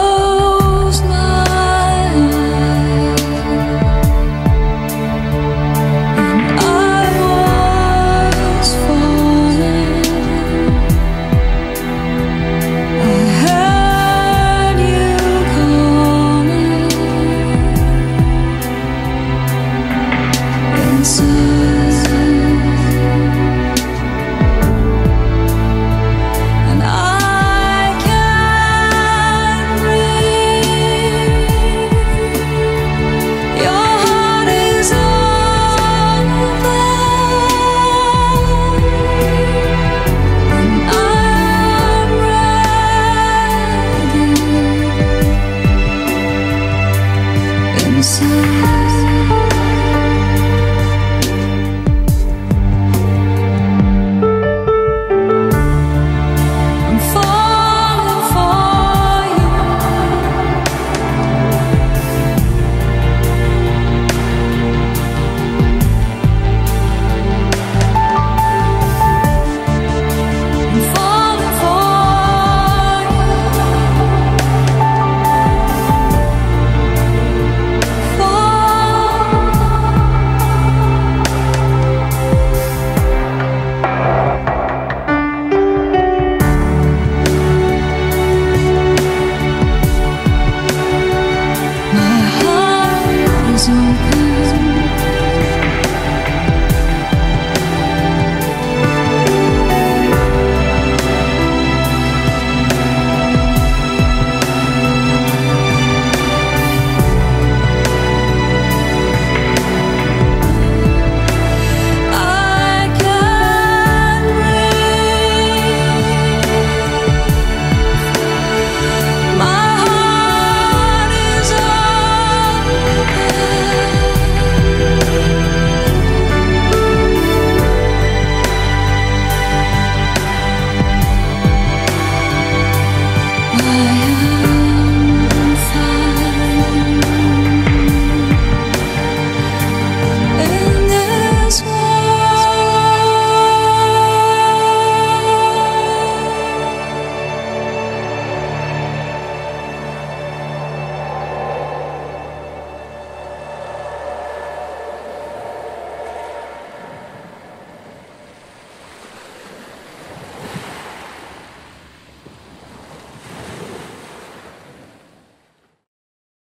close my